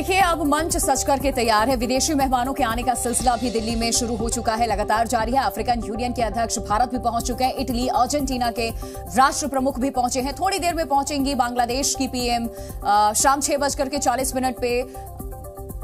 देखिए, अब मंच सच करके तैयार है। विदेशी मेहमानों के आने का सिलसिला भी दिल्ली में शुरू हो चुका है। लगातार जारी है। अफ्रीकन यूनियन के अध्यक्ष भारत भी पहुँच चुके हैं। इटली, अर्जेंटीना के राष्ट्र प्रमुख भी पहुँचे हैं। थोड़ी देर में पहुंचेंगी बांग्लादेश की पीएम। शाम छह बजकर के चालीस मिनट पे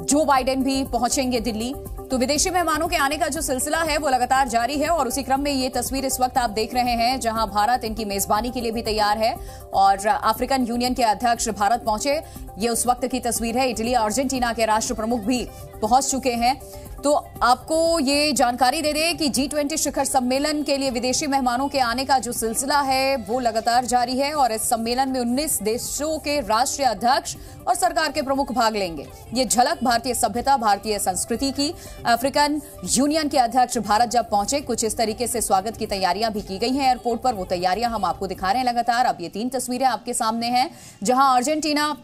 जो बाइडेन भी पहुँचेंगे दिल्ली। तो विदेशी मेहमानों के आने का जो सिलसिला है, वो लगातार जारी है और उसी क्रम में ये तस्वीर इस वक्त आप देख रहे हैं, जहाँ भारत इनकी मेजबानी के लिए भी तैयार है और अफ्रीकन यूनियन के अध्यक्ष भारत पहुँचे। ये उस वक्त की तस्वीर है। इटली अर्जेंटीना के राष्ट्र प्रमुख भी पहुँच चुके हैं। तो आपको ये जानकारी दे दें कि जी ट्वेंटी शिखर सम्मेलन के लिए विदेशी मेहमानों के आने का जो सिलसिला है, वो लगातार जारी है और इस सम्मेलन में 19 देशों के राष्ट्रीय अध्यक्ष और सरकार के प्रमुख भाग लेंगे। ये झलक भारतीय सभ्यता, भारतीय संस्कृति की अफ्रीकन यूनियन के अध्यक्ष भारत जब पहुँचे, कुछ इस तरीके से स्वागत की तैयारियाँ भी की गई हैं। एयरपोर्ट पर वो तैयारियाँ हम आपको दिखा रहे हैं लगातार। अब ये तीन तस्वीरें आपके सामने हैं, जहाँ अर्जेंटीना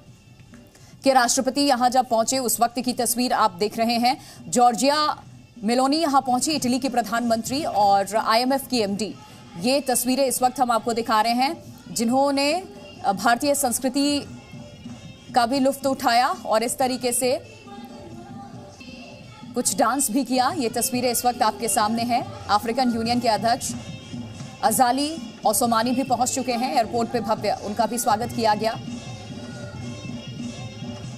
के राष्ट्रपति यहाँ जब पहुँचे, उस वक्त की तस्वीर आप देख रहे हैं। जॉर्जिया मेलोनी यहाँ पहुँची, इटली की प्रधानमंत्री और आईएमएफ की एमडी ये तस्वीरें इस वक्त हम आपको दिखा रहे हैं, जिन्होंने भारतीय संस्कृति का भी लुफ्त उठाया और इस तरीके से कुछ डांस भी किया। ये तस्वीरें इस वक्त आपके सामने हैं। अफ्रीकन यूनियन के अध्यक्ष अजाली ओसोमानी भी पहुँच चुके हैं। एयरपोर्ट पे भव्य, उनका भी स्वागत किया गया।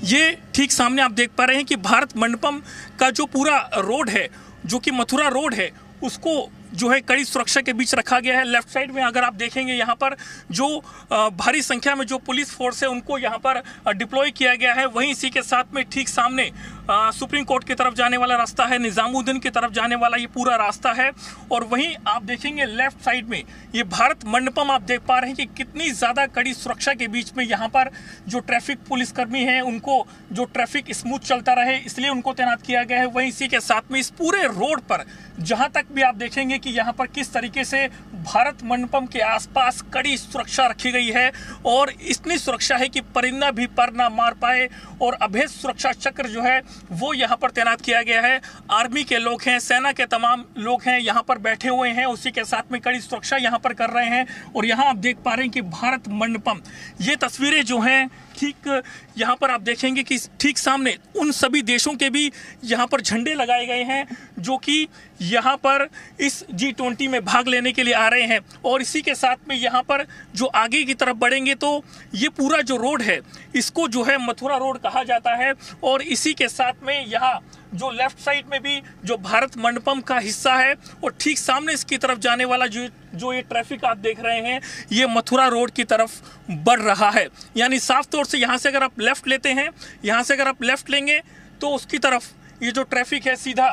ये ठीक सामने आप देख पा रहे हैं कि भारत मंडपम का जो पूरा रोड है, जो कि मथुरा रोड है, उसको जो है कड़ी सुरक्षा के बीच रखा गया है। लेफ़्ट साइड में अगर आप देखेंगे, यहाँ पर जो भारी संख्या में जो पुलिस फोर्स है, उनको यहाँ पर डिप्लॉय किया गया है। वहीं इसी के साथ में ठीक सामने सुप्रीम कोर्ट की तरफ़ जाने वाला रास्ता है। निज़ामुद्दीन की तरफ़ जाने वाला ये पूरा रास्ता है। और वहीं आप देखेंगे लेफ़्ट साइड में ये भारत मंडपम आप देख पा रहे हैं कि कितनी ज़्यादा कड़ी सुरक्षा के बीच में यहाँ पर जो ट्रैफ़िक पुलिसकर्मी हैं, उनको जो ट्रैफ़िक स्मूथ चलता रहे, इसलिए उनको तैनात किया गया है। वहीं इसी के साथ में इस पूरे रोड पर जहाँ तक भी आप देखेंगे कि यहाँ पर किस तरीके से भारत मंडपम के आसपास कड़ी सुरक्षा रखी गई है और इतनी सुरक्षा है कि परिंदा भी पर ना मार पाए और अभेद सुरक्षा चक्र जो है वो यहाँ पर तैनात किया गया है। आर्मी के लोग हैं, सेना के तमाम लोग हैं यहाँ पर बैठे हुए हैं, उसी के साथ में कड़ी सुरक्षा यहाँ पर कर रहे हैं और यहाँ आप देख पा रहे हैं कि भारत मंडपम, ये तस्वीरें जो हैं, ठीक यहाँ पर आप देखेंगे कि ठीक सामने उन सभी देशों के भी यहाँ पर झंडे लगाए गए हैं जो कि यहाँ पर इस जी ट्वेंटी में भाग लेने के लिए आ रहे हैं और इसी के साथ में यहाँ पर जो आगे की तरफ़ बढ़ेंगे तो ये पूरा जो रोड है, इसको जो है मथुरा रोड कहा जाता है और इसी के साथ में यहाँ जो लेफ़्ट साइड में भी जो भारत मंडपम का हिस्सा है और ठीक सामने इसकी तरफ़ जाने वाला जो जो ये ट्रैफ़िक आप देख रहे हैं, ये मथुरा रोड की तरफ़ बढ़ रहा है। यानी साफ़ तौर से यहाँ से अगर आप लेफ़्ट लेते हैं, यहाँ से अगर आप लेफ़्ट लेंगे तो उसकी तरफ़ ये जो ट्रैफ़िक है सीधा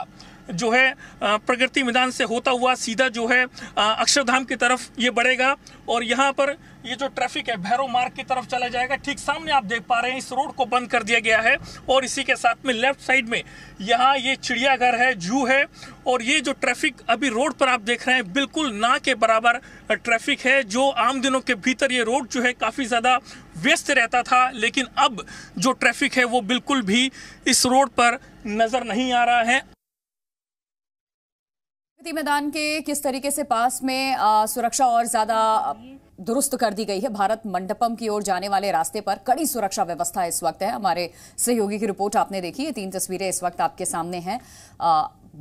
जो है प्रगति मैदान से होता हुआ सीधा जो है अक्षरधाम की तरफ़ ये बढ़ेगा और यहाँ पर ये जो ट्रैफ़िक है, भैरव मार्ग की तरफ़ चला जाएगा। ठीक सामने आप देख पा रहे हैं, इस रोड को बंद कर दिया गया है और इसी के साथ में लेफ़्ट साइड में यहाँ ये चिड़ियाघर है, जू है और ये जो ट्रैफ़िक अभी रोड पर आप देख रहे हैं, बिल्कुल ना के बराबर ट्रैफ़िक है, जो आम दिनों के भीतर ये रोड जो है काफ़ी ज़्यादा व्यस्त रहता था, लेकिन अब जो ट्रैफ़िक है वो बिल्कुल भी इस रोड पर नज़र नहीं आ रहा है। मैदान के किस तरीके से पास में आ, सुरक्षा और ज़्यादा दुरुस्त कर दी गई है? भारत मंडपम की ओर जाने वाले रास्ते पर कड़ी सुरक्षा व्यवस्था इस वक्त है। हमारे सहयोगी की रिपोर्ट आपने देखी ये तीन तस्वीरें इस वक्त आपके सामने हैं।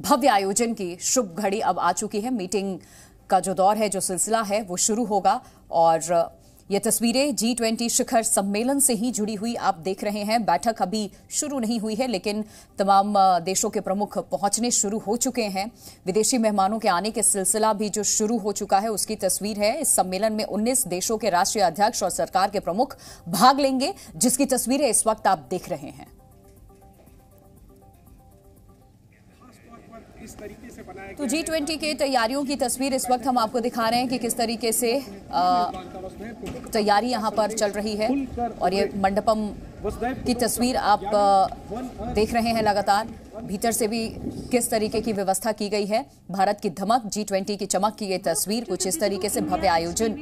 भव्य आयोजन की शुभ घड़ी अब आ चुकी है। मीटिंग का जो दौर है जो सिलसिला है वो शुरू होगा और ये तस्वीरें जी ट्वेंटी शिखर सम्मेलन से ही जुड़ी हुई आप देख रहे हैं। बैठक अभी शुरू नहीं हुई है, लेकिन तमाम देशों के प्रमुख पहुँचने शुरू हो चुके हैं। विदेशी मेहमानों के आने के सिलसिला भी जो शुरू हो चुका है, उसकी तस्वीर है। इस सम्मेलन में 19 देशों के राष्ट्रीय अध्यक्ष और सरकार के प्रमुख भाग लेंगे, जिसकी तस्वीरें इस वक्त आप देख रहे हैं। तो जी ट्वेंटी के तैयारियों की तस्वीर इस वक्त हम आपको दिखा रहे हैं कि किस तरीके से तैयारी यहाँ पर चल रही है और ये मंडपम की तस्वीर आप देख रहे हैं लगातार। भीतर से भी किस तरीके की व्यवस्था की गई है? भारत की धमक जी ट्वेंटी की चमक की ये तस्वीर कुछ इस तरीके से भव्य आयोजन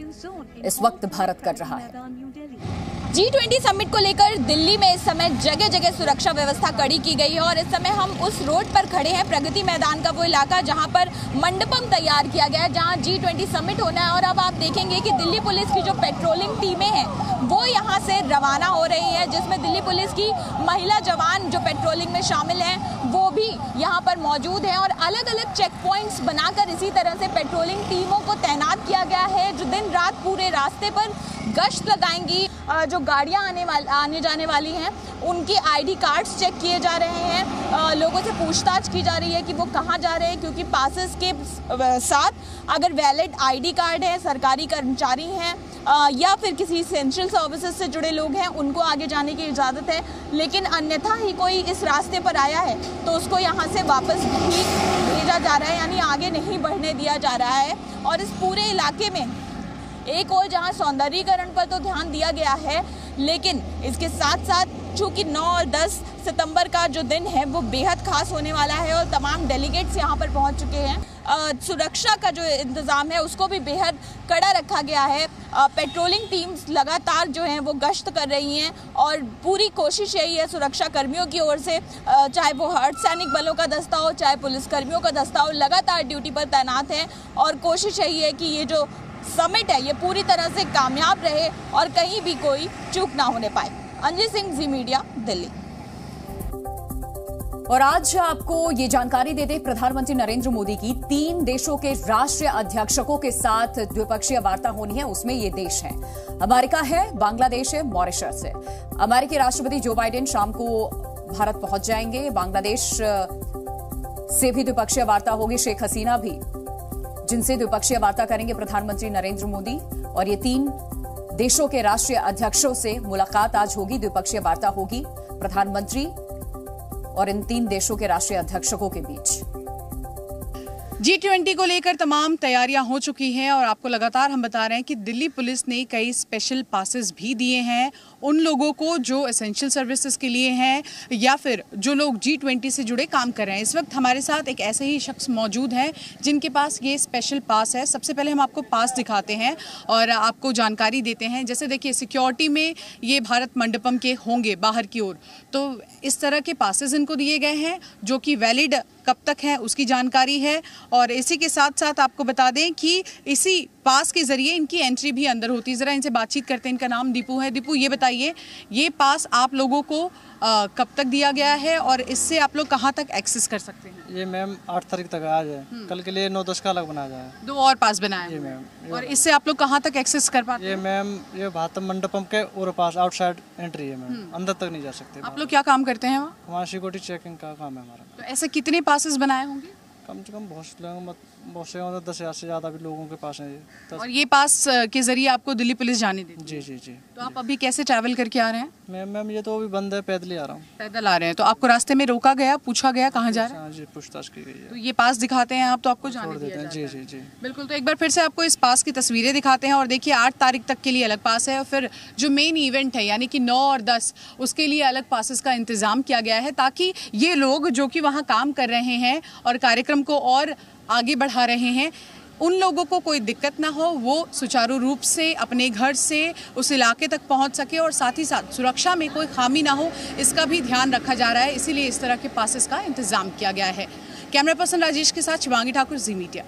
इस वक्त भारत कर रहा है। जी ट्वेंटी समिट को लेकर दिल्ली में इस समय जगह जगह सुरक्षा व्यवस्था कड़ी की गई है और इस समय हम उस रोड पर खड़े हैं, प्रगति मैदान का वो इलाका जहाँ पर मंडपम तैयार किया गया है, जहाँ जी ट्वेंटी समिट होना है और अब आप देखेंगे कि दिल्ली पुलिस की जो पेट्रोलिंग टीमें हैं, वो यहाँ से रवाना हो रही है, जिसमें दिल्ली पुलिस की महिला जवान जो पेट्रोलिंग में शामिल हैं वो भी यहाँ पर मौजूद हैं और अलग अलग चेक पॉइंट्स बनाकर इसी तरह से पेट्रोलिंग टीमों को तैनात किया गया है, जो दिन रात पूरे रास्ते पर गश्त लगाएँगी। जो गाड़ियाँ आने वाली, आने जाने वाली हैं, उनकी आईडी कार्ड्स चेक किए जा रहे हैं। लोगों से पूछताछ की जा रही है कि वो कहाँ जा रहे हैं, क्योंकि पासिस के साथ अगर वैलिड आईडी कार्ड है, सरकारी कर्मचारी हैं या फिर किसी सेंट्रल सर्विसेज़ से जुड़े लोग हैं, उनको आगे जाने की इजाज़त है, लेकिन अन्यथा ही कोई इस रास्ते पर आया है तो उसको यहाँ से वापस भी भेजा जा रहा है, यानी आगे नहीं बढ़ने दिया जा रहा है। और इस पूरे इलाके में एक और जहाँ सौंदर्यीकरण पर तो ध्यान दिया गया है, लेकिन इसके साथ साथ चूँकि 9 और 10 सितंबर का जो दिन है, वो बेहद खास होने वाला है और तमाम डेलीगेट्स यहाँ पर पहुँच चुके हैं। सुरक्षा का जो इंतज़ाम है, उसको भी बेहद कड़ा रखा गया है। पेट्रोलिंग टीम्स लगातार जो हैं, वो गश्त कर रही हैं और पूरी कोशिश यही है सुरक्षा कर्मियों की ओर से। चाहे वो अर्धसैनिक बलों का दस्ता हो, चाहे पुलिस कर्मियों का दस्ता हो, लगातार ड्यूटी पर तैनात हैं और कोशिश यही है कि ये जो समिट है, ये पूरी तरह से कामयाब रहे और कहीं भी कोई चूक ना होने पाए। अंजित सिंह जी मीडिया, दिल्ली। और आज आपको ये जानकारी देते प्रधानमंत्री नरेंद्र मोदी की। तीन देशों के राष्ट्रीय अध्यक्षकों के साथ द्विपक्षीय वार्ता होनी है, उसमें ये देश है। अमेरिका है, बांग्लादेश है, मॉरिशस है। अमेरिकी राष्ट्रपति जो बाइडेन शाम को भारत पहुँच जाएँगे। बांग्लादेश से भी द्विपक्षीय वार्ता होगी, शेख हसीना भी। जिनसे द्विपक्षीय वार्ता करेंगे प्रधानमंत्री नरेंद्र मोदी। और ये तीन देशों के राष्ट्रीय अध्यक्षों से मुलाकात आज होगी, द्विपक्षीय वार्ता होगी। प्रधानमंत्री और इन तीन देशों के राष्ट्रीय अध्यक्षों के बीच। जी ट्वेंटी को लेकर तमाम तैयारियाँ हो चुकी हैं और आपको लगातार हम बता रहे हैं कि दिल्ली पुलिस ने कई स्पेशल पासेस भी दिए हैं उन लोगों को जो एसेंशियल सर्विसेज़ के लिए हैं या फिर जो लोग जी ट्वेंटी से जुड़े काम कर रहे हैं। इस वक्त हमारे साथ एक ऐसे ही शख्स मौजूद हैं जिनके पास ये स्पेशल पास है। सबसे पहले हम आपको पास दिखाते हैं और आपको जानकारी देते हैं। जैसे देखिए सिक्योरिटी में ये भारत मंडपम के होंगे बाहर की ओर। तो इस तरह के पासेज इनको दिए गए हैं, जो कि वैलिड कब तक है उसकी जानकारी है। और इसी के साथ साथ आपको बता दें कि इसी पास के ज़रिए इनकी एंट्री भी अंदर होती है। ज़रा इनसे बातचीत करते हैं। इनका नाम दीपू है। दीपू ये बताइए ये पास आप लोगों को आ, कब तक दिया गया है और इससे आप लोग कहाँ तक एक्सेस कर सकते हैं? ये मैम आठ तारीख तक आज है। हम्म। कल के लिए नौ दस का अलग बनाया जाए दो और पास बनाए जी मैम और इससे आप लोग कहाँ तक एक्सेस कर पाते ये मैम ये भातम मंडपम के और पास आउटसाइड एंट्री है मैम। हम्म। अंदर तक नहीं जा सकते। आप लोग क्या काम करते हैं वहाँ? सिक्योरिटी चेकिंग का काम है हमारा। तो ऐसे कितने पासिस बनाए होंगे? कम से कम बहुत से मतलब दस हज़ार से ज़्यादा भी लोगों के पास है। ये और ये पास के ज़रिए आपको दिल्ली पुलिस जाने दी जी जी जी। तो आप अभी कैसे ट्रैवल करके आ रहे हैं? मैम मैम ये तो अभी बंद है पैदल ही आ रहा हूँ। पैदल आ रहे हैं। तो आपको रास्ते में रोका गया पूछा गया कहाँ जा रहे हैं? हाँ जी पूछताछ की गई है। तो ये पास दिखाते हैं आप तो आपको जाने देते हैं। जी जी जी। बिल्कुल तो एक बार फिर से आपको इस पास की तस्वीरें दिखाते हैं और देखिए आठ तारीख तक के लिए अलग पास है और फिर जो मेन इवेंट है यानी कि नौ और दस उसके लिए अलग पासिस का इंतज़ाम किया गया है ताकि ये लोग जो कि वहाँ काम कर रहे हैं और कार्यक्रम को और आगे बढ़ा रहे हैं। उन लोगों को कोई दिक्कत ना हो, वो सुचारू रूप से अपने घर से उस इलाके तक पहुँच सके और साथ ही साथ सुरक्षा में कोई खामी ना हो, इसका भी ध्यान रखा जा रहा है। इसीलिए इस तरह के पासिस का इंतज़ाम किया गया है। कैमरा पर्सन राजेश के साथ शिवांगी ठाकुर, जी मीडिया।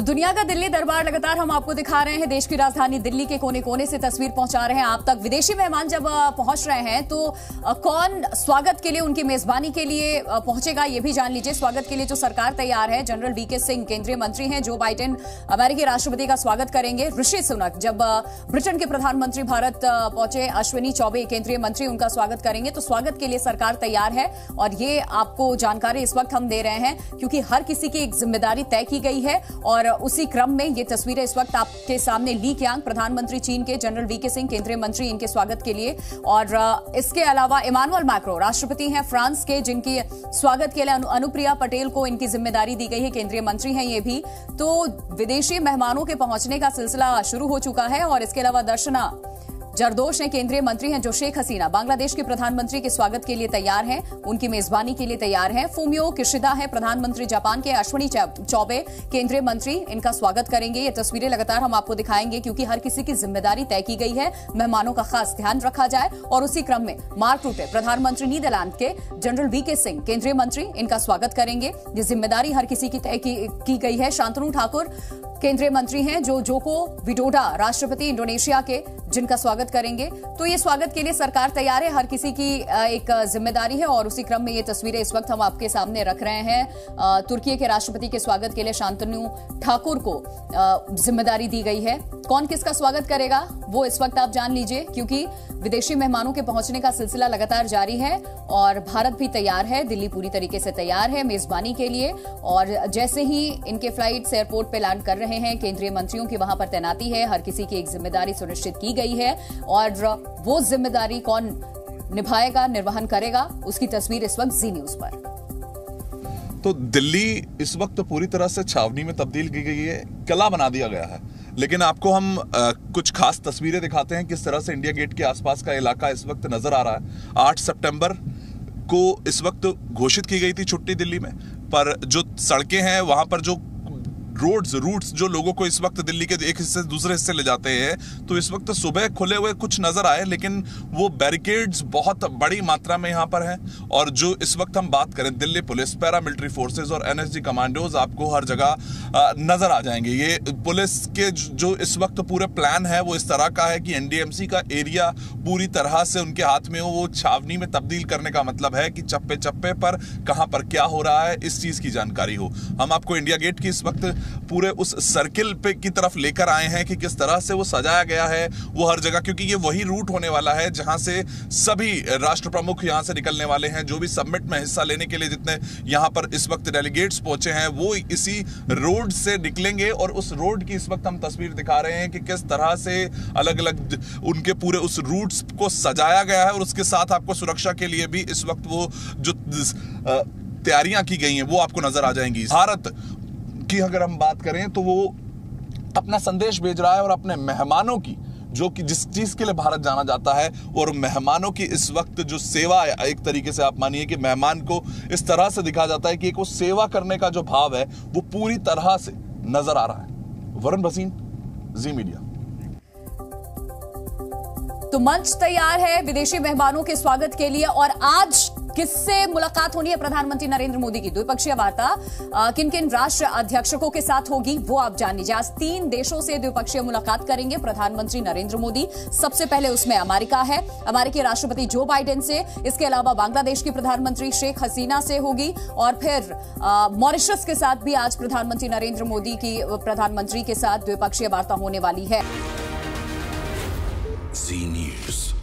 तो दुनिया का दिल्ली दरबार लगातार हम आपको दिखा रहे हैं। देश की राजधानी दिल्ली के कोने कोने से तस्वीर पहुँचा रहे हैं आप तक। विदेशी मेहमान जब पहुँच रहे हैं तो कौन स्वागत के लिए, उनकी मेजबानी के लिए पहुंचेगा, ये भी जान लीजिए। स्वागत के लिए जो सरकार तैयार है, जनरल वीके सिंह, केंद्रीय मंत्री हैं, जो बाइडेन, अमेरिकी राष्ट्रपति का स्वागत करेंगे। ऋषि सुनक, जब ब्रिटेन के प्रधानमंत्री भारत पहुँचे, अश्विनी चौबे, केंद्रीय मंत्री, उनका स्वागत करेंगे। तो स्वागत के लिए सरकार तैयार है और ये आपको जानकारी इस वक्त हम दे रहे हैं, क्योंकि हर किसी की एक ज़िम्मेदारी तय की गई है और उसी क्रम में ये तस्वीरें इस वक्त आपके सामने ली क्यांग, प्रधानमंत्री चीन के जनरल वीके सिंह, केंद्रीय मंत्री इनके स्वागत के लिए। और इसके अलावा इमानुअल मैक्रो राष्ट्रपति हैं फ्रांस के, जिनकी स्वागत के लिए अनुप्रिया पटेल को इनकी ज़िम्मेदारी दी गई है, केंद्रीय मंत्री हैं ये भी। तो विदेशी मेहमानों के पहुँचने का सिलसिला शुरू हो चुका है और इसके अलावा दर्शना जरदोश ने केंद्रीय मंत्री हैं जो शेख हसीना। बांग्लादेश के प्रधानमंत्री के स्वागत के लिए तैयार हैं। उनकी मेजबानी के लिए तैयार हैं। फूमियो किशिदा है प्रधानमंत्री जापान के। अश्विनी चौबे, केंद्रीय मंत्री, इनका स्वागत करेंगे। ये तस्वीरें लगातार हम आपको दिखाएँगे क्योंकि हर किसी की ज़िम्मेदारी तय की गई है। मेहमानों का खास ध्यान रखा जाए और उसी क्रम में मार्क रूटे प्रधानमंत्री नीदरलैंड के जनरल वी के सिंह, केंद्रीय मंत्री, इनका स्वागत करेंगे। ये ज़िम्मेदारी हर किसी की तय की गई है। शांतनु ठाकुर, केंद्रीय मंत्री हैं जो जोको विडोडा, राष्ट्रपति इंडोनेशिया के, जिनका स्वागत करेंगे। तो ये स्वागत के लिए सरकार तैयार है, हर किसी की एक ज़िम्मेदारी है और उसी क्रम में ये तस्वीरें इस वक्त हम आपके सामने रख रहे हैं। तुर्की के राष्ट्रपति के स्वागत के लिए शांतनु ठाकुर को ज़िम्मेदारी दी गई है। कौन किसका स्वागत करेगा, वो इस वक्त आप जान लीजिए, क्योंकि विदेशी मेहमानों के पहुँचने का सिलसिला लगातार जारी है और भारत भी तैयार है, दिल्ली पूरी तरीके से तैयार है मेजबानी के लिए। और जैसे ही इनके फ्लाइट्स एयरपोर्ट पे लैंड कर रहे हैं, केंद्रीय मंत्रियों की वहाँ पर तैनाती है, हर किसी की एक ज़िम्मेदारी सुनिश्चित की गई है। और वो ज़िम्मेदारी कौन निभाएगा निर्वहन करेगा उसकी तस्वीर इस वक्त जी न्यूज़ पर। तो दिल्ली इस वक्त तो पूरी तरह से छावनी में तब्दील की गई है किला बना दिया गया है। लेकिन आपको हम आ, कुछ खास तस्वीरें दिखाते हैं किस तरह से इंडिया गेट के आसपास का इलाका इस वक्त नज़र आ रहा है। आठ सितंबर को इस वक्त घोषित की गई थी छुट्टी दिल्ली में पर जो सड़कें हैं वहाँ पर जो रोड्स रूट्स जो लोगों को इस वक्त दिल्ली के एक हिस्से से दूसरे हिस्से ले जाते हैं तो इस वक्त सुबह खुले हुए कुछ नज़र आए, लेकिन वो बैरिकेड्स बहुत बड़ी मात्रा में यहाँ पर हैं। और जो इस वक्त हम बात करें, दिल्ली पुलिस पैरामिलिट्री फोर्सेज और एनएसजी कमांडोज आपको हर जगह नज़र आ जाएँगे। ये पुलिस के जो इस वक्त पूरे प्लान है, वो इस तरह का है कि एनडीएमसी का एरिया पूरी तरह से उनके हाथ में हो, वो छावनी में तब्दील करने का मतलब है कि चप्पे चप्पे पर कहाँ पर क्या हो रहा है, इस चीज़ की जानकारी हो। हम आपको इंडिया गेट की इस वक्त पूरे उस सर्किल पे की तरफ़ लेकर आए हैं कि किस तरह से वो सजाया गया है, वो हर जगह, क्योंकि ये वही रूट होने वाला है जहाँ से सभी राष्ट्र प्रमुख यहाँ से निकलने वाले हैं, जो भी समिट में हिस्सा लेने के लिए जितने यहाँ पर इस वक्त डेलीगेट्स पहुँचे हैं, वो इसी रोड से निकलेंगे और उस रोड की इस वक्त हम तस्वीर दिखा रहे हैं कि किस तरह से अलग अलग उनके पूरे उस रूट्स को सजाया गया है और उसके साथ आपको सुरक्षा के लिए भी इस वक्त वो जो तैयारियाँ की गई हैं, वो आपको नज़र आ जाएँगी। भारत की अगर हम बात करें तो वो अपना संदेश भेज रहा है और अपने मेहमानों की, जो कि जिस चीज़ के लिए भारत जाना जाता है, और मेहमानों की इस वक्त जो सेवा है, एक तरीके से आप मानिए कि मेहमान को इस तरह से दिखा जाता है कि एक वो सेवा करने का जो भाव है, वो पूरी तरह से नज़र आ रहा है। वरुण भसीन, जी मीडिया। तो मंच तैयार है, विदेशी मेहमानों के स्वागत के लिए, और आज किससे मुलाकात होनी है प्रधानमंत्री नरेंद्र मोदी की? द्विपक्षीय वार्ता किन किन राष्ट्र अध्यक्षकों के साथ होगी वो आप जान लीजिए। आज तीन देशों से द्विपक्षीय मुलाकात करेंगे प्रधानमंत्री नरेंद्र मोदी। सबसे पहले उसमें अमेरिका है। अमेरिकी राष्ट्रपति जो बाइडेन से, इसके अलावा बांग्लादेश की प्रधानमंत्री शेख हसीना से होगी। और फिर मॉरिशस के साथ भी आज प्रधानमंत्री नरेंद्र मोदी की, प्रधानमंत्री के साथ द्विपक्षीय वार्ता होने वाली है। न्यूज़